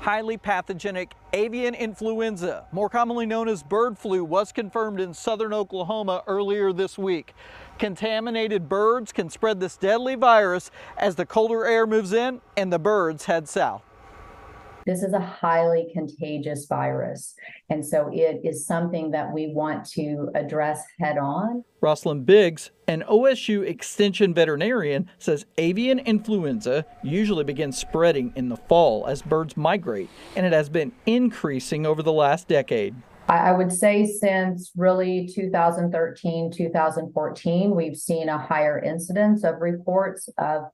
highly pathogenic avian influenza, more commonly known as bird flu, was confirmed in southern Oklahoma earlier this week. Contaminated birds can spread this deadly virus as the colder air moves in and the birds head south. This is a highly contagious virus. And so it is something that we want to address head on. Rosslyn Biggs, an OSU Extension veterinarian, says avian influenza usually begins spreading in the fall as birds migrate, and it has been increasing over the last decade. I, I would say since really 2013, 2014, we've seen a higher incidence of reports of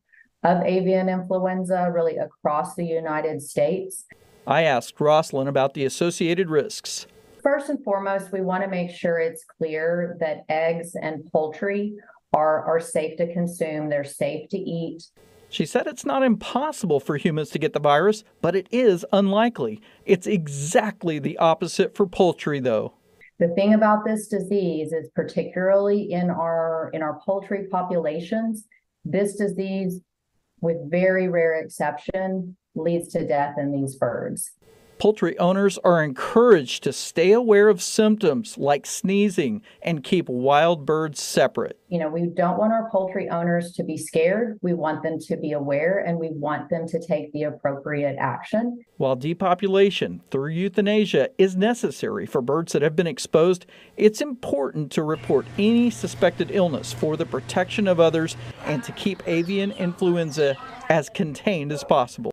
of avian influenza really across the United States. I asked Rosslyn about the associated risks. First and foremost, we want to make sure it's clear that eggs and poultry are, are safe to consume, they're safe to eat. She said it's not impossible for humans to get the virus, but it is unlikely. It's exactly the opposite for poultry, though. The thing about this disease is particularly in our in our poultry populations, this disease with very rare exception, leads to death in these birds. Poultry owners are encouraged to stay aware of symptoms like sneezing and keep wild birds separate. You know, we don't want our poultry owners to be scared. We want them to be aware and we want them to take the appropriate action. While depopulation through euthanasia is necessary for birds that have been exposed, it's important to report any suspected illness for the protection of others and to keep avian influenza as contained as possible.